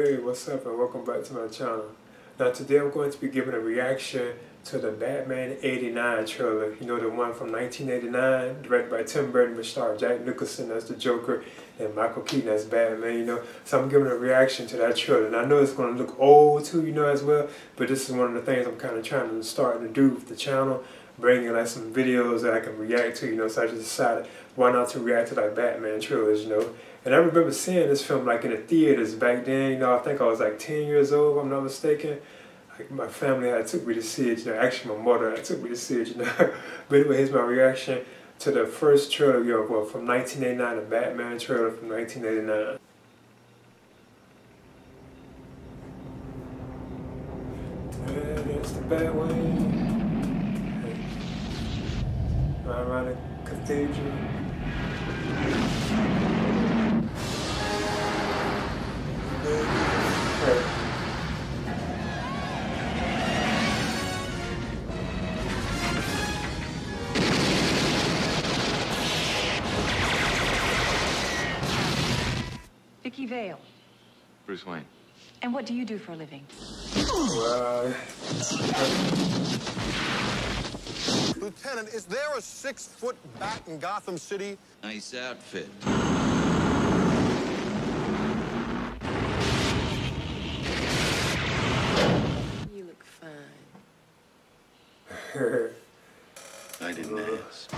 Hey, what's up and welcome back to my channel. Now today I'm going to be giving a reaction to the Batman 89 trailer. You know the one from 1989, directed by Tim Burton, which starred Jack Nicholson as the Joker and Michael Keaton as Batman, you know. So I'm giving a reaction to that trailer. And I know it's going to look old too, you know, as well. But this is one of the things I'm kind of trying to start to do with the channel. Bringing like some videos that I can react to, you know. So I just decided why not to react to like Batman trailers, you know. And I remember seeing this film like in the theaters back then. You know, I think I was like 10 years old, I'm not mistaken. Like my family had took me to see it. You know, actually my mother had took me to see it. You know, but anyway, here's my reaction to the first trailer, you know, well, from 1989, the Batman trailer from 1989. And it's the Batwing. Right around the cathedral. Vicki Vale. Bruce Wayne. And what do you do for a living? Well, Lieutenant, is there a six-foot bat in Gotham City? Nice outfit. You look fine. I didn't uh. ask.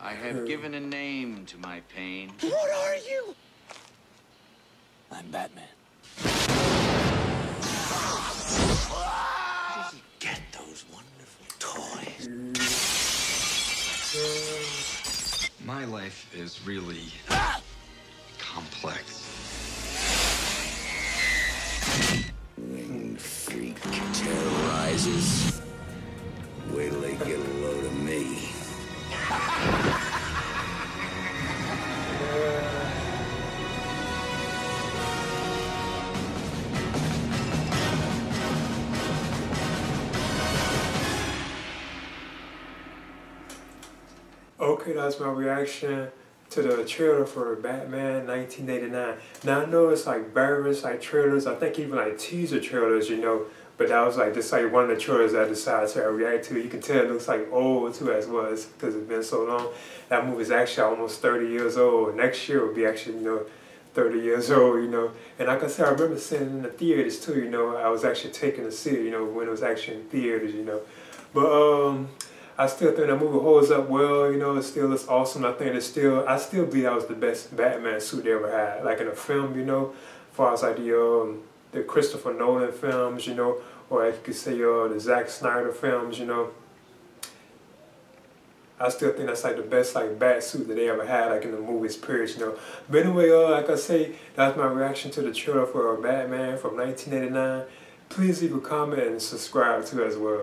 I have uh. given a name to my pain. What are you? I'm Batman. Those wonderful toys. My life is really ah! complex. Okay, that's my reaction to the trailer for Batman 1989. Now I know it's like various like trailers, I think even like teaser trailers, you know, but that was like just like one of the trailers I decided to react to. You can tell it looks like old too as well because it's been so long. That movie's actually almost 30 years old. Next year will be actually, you know, 30 years old, you know. And like I said, I remember seeing it in the theaters too, you know. I was actually taking a seat, you know, when it was actually in theaters, you know. But um I still think that movie holds up well, you know, it still looks awesome. I think it's still, I still believe that was the best Batman suit they ever had. Like in a film, you know, as far as like the, um, the Christopher Nolan films, you know, or like you could say uh, the Zack Snyder films, you know. I still think that's like the best like bat suit that they ever had like in the movies period, you know. But anyway, uh, like I say, that's my reaction to the trailer for Batman from 1989. Please leave a comment and subscribe to as well.